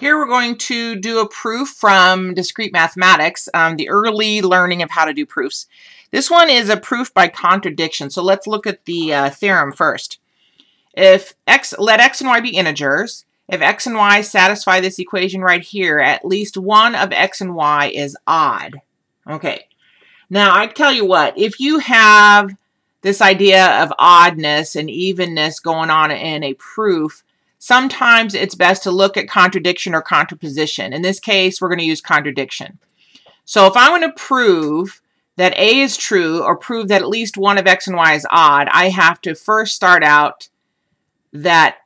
Here we're going to do a proof from discrete mathematics, um, the early learning of how to do proofs. This one is a proof by contradiction, so let's look at the uh, theorem first. If x, let x and y be integers, if x and y satisfy this equation right here, at least one of x and y is odd. Okay, now I tell you what, if you have this idea of oddness and evenness going on in a proof, sometimes it's best to look at contradiction or contraposition. In this case, we're going to use contradiction. So if I want to prove that A is true or prove that at least one of X and Y is odd, I have to first start out that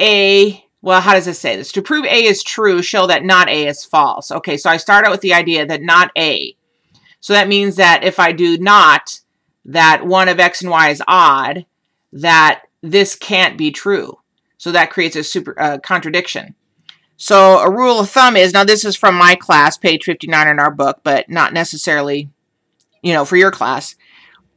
A, well, how does this say this? To prove A is true, show that not A is false. Okay, so I start out with the idea that not A. So that means that if I do not, that one of X and Y is odd, that this can't be true. So that creates a super uh, contradiction. So a rule of thumb is, now this is from my class, page 59 in our book, but not necessarily, you know, for your class.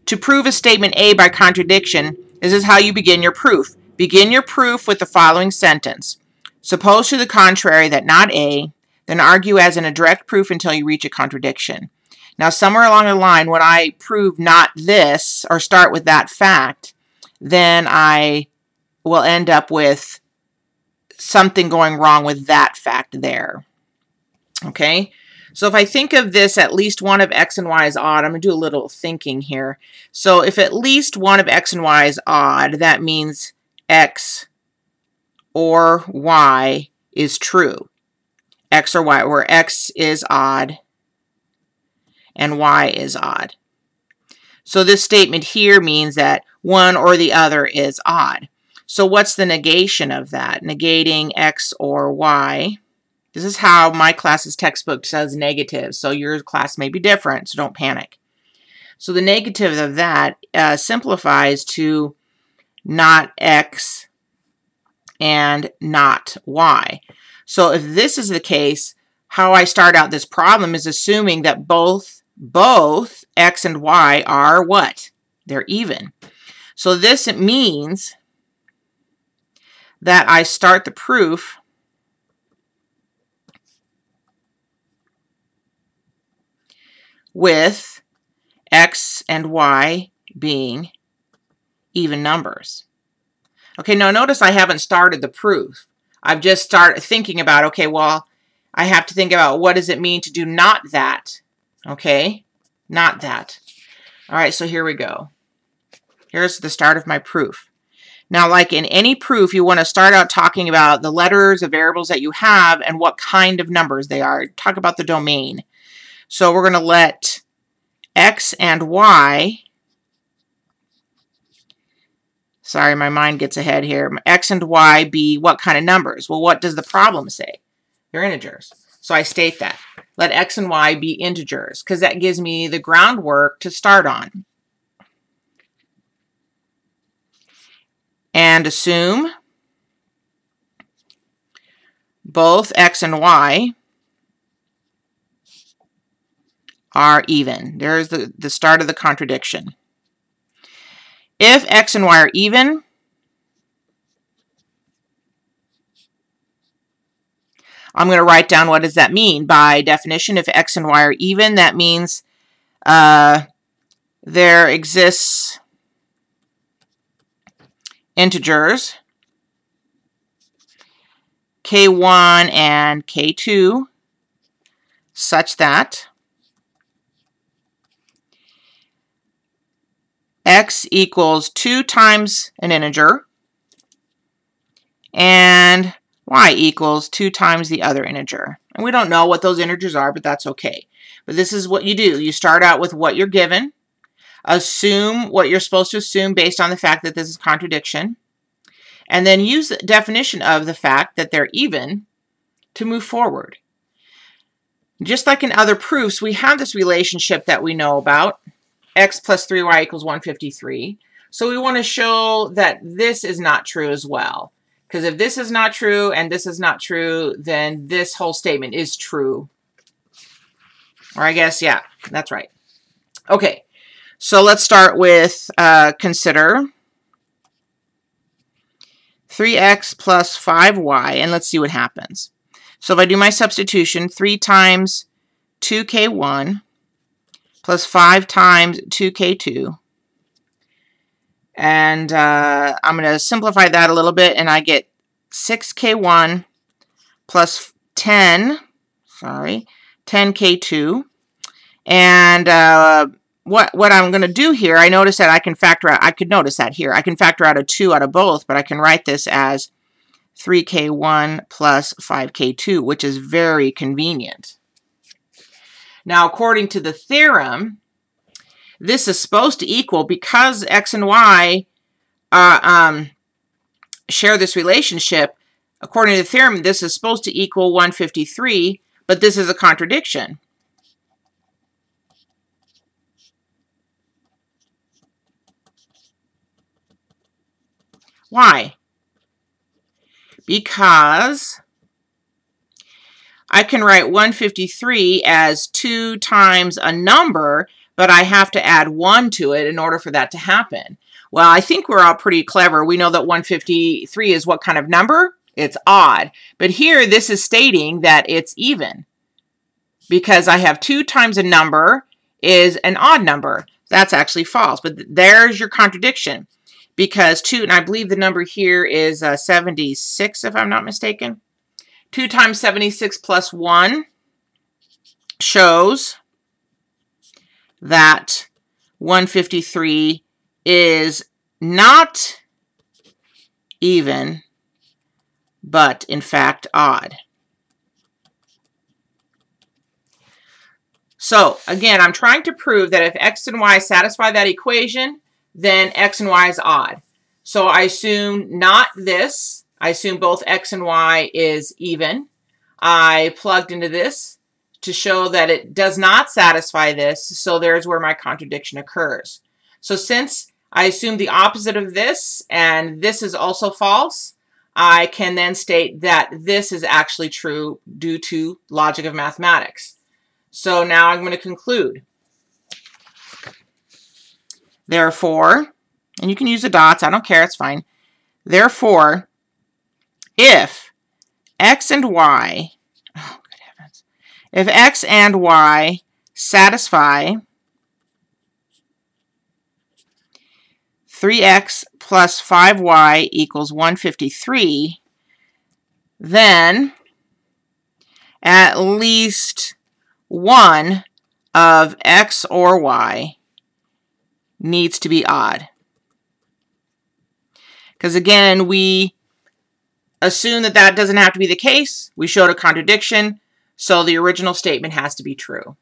To prove a statement A by contradiction, this is how you begin your proof. Begin your proof with the following sentence. Suppose to the contrary that not A, then argue as in a direct proof until you reach a contradiction. Now, somewhere along the line, when I prove not this, or start with that fact, then I will end up with something going wrong with that fact there. Okay, so if I think of this, at least one of x and y is odd, I'm going to do a little thinking here. So if at least one of x and y is odd, that means x or y is true. x or y, where x is odd and y is odd. So this statement here means that one or the other is odd. So what's the negation of that? Negating x or y. This is how my class's textbook says negative, so your class may be different, so don't panic. So the negative of that uh, simplifies to not x and not y. So if this is the case, how I start out this problem is assuming that both both x and y are what? They're even. So this means that I start the proof with x and y being even numbers. Okay, now notice I haven't started the proof. I've just started thinking about, okay, well, I have to think about what does it mean to do not that, okay? Not that. All right, so here we go. Here's the start of my proof. Now, like in any proof, you want to start out talking about the letters of variables that you have and what kind of numbers they are. Talk about the domain. So we're going to let x and y, sorry, my mind gets ahead here, x and y be what kind of numbers? Well, what does the problem say? They're integers. So I state that. Let x and y be integers because that gives me the groundwork to start on. And assume both x and y are even. There's the, the start of the contradiction. If x and y are even, I'm going to write down what does that mean. By definition, if x and y are even, that means uh, there exists integers k1 and k2 such that x equals 2 times an integer and y equals 2 times the other integer. And we don't know what those integers are, but that's okay. But this is what you do. You start out with what you're given, Assume what you're supposed to assume based on the fact that this is contradiction. And then use the definition of the fact that they're even to move forward. Just like in other proofs, we have this relationship that we know about. x plus 3y equals 153. So we want to show that this is not true as well. Because if this is not true and this is not true, then this whole statement is true. Or I guess, yeah, that's right. Okay, so let's start with uh, consider 3x plus 5y, and let's see what happens. So if I do my substitution, 3 times 2k1 plus 5 times 2k2, and uh, I'm going to simplify that a little bit, and I get 6k1 plus 10, sorry, 10k2. And uh, what what I'm going to do here, I notice that I can factor out, I could notice that here. I can factor out a 2 out of both, but I can write this as 3k1 plus 5k2, which is very convenient. Now, according to the theorem, this is supposed to equal, because x and y uh, um, share this relationship, according to the theorem, this is supposed to equal 153, but this is a contradiction. Why? Because I can write 153 as 2 times a number, but I have to add 1 to it in order for that to happen. Well, I think we're all pretty clever. We know that 153 is what kind of number? It's odd. But here, this is stating that it's even. Because I have 2 times a number is an odd number. That's actually false. But there's your contradiction. Because 2, and I believe the number here is uh, 76, if I'm not mistaken. 2 times 76 plus 1 shows that 153 is not even, but in fact odd. So again, I'm trying to prove that if x and y satisfy that equation, then x and y is odd. So I assume not this, I assume both x and y is even. I plugged into this to show that it does not satisfy this, so there's where my contradiction occurs. So since I assume the opposite of this, and this is also false, I can then state that this is actually true due to logic of mathematics. So now I'm going to conclude. Therefore, and you can use the dots, I don't care, it's fine. Therefore, if x and y, oh, good heavens, if x and y satisfy 3x plus 5y equals 153, then at least one of x or y needs to be odd. Because again, we Assume that that doesn't have to be the case. We showed a contradiction, so the original statement has to be true.